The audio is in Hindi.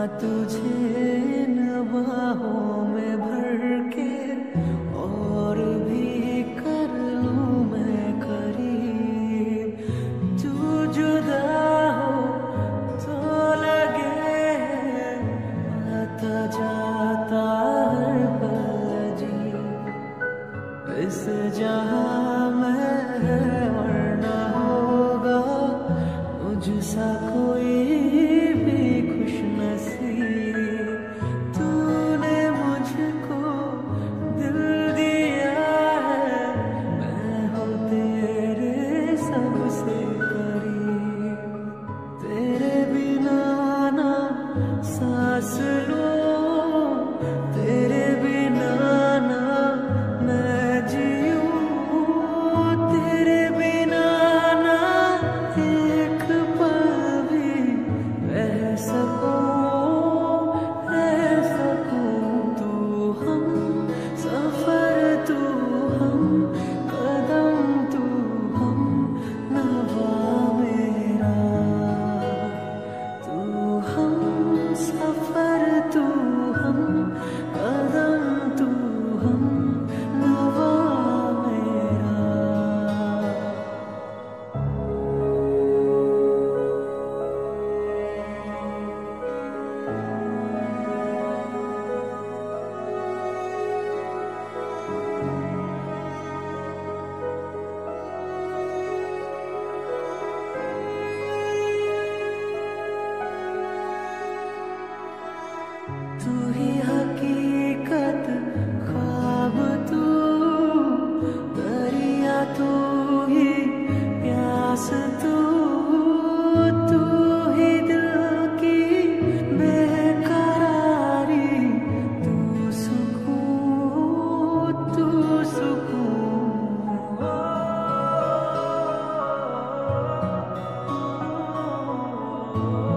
तुझे नवाहों में भर के और भी कर लूँ मैं करीब। तू जुदा हो तो लगे आता जाता हर पल जी। इस जहाँ मैं तू ही हकीकत, ख्वाब तू। दरिया तू ही, प्यास तू। तू ही दिल की बेकरारी, तू सुकून तू सुकून। oh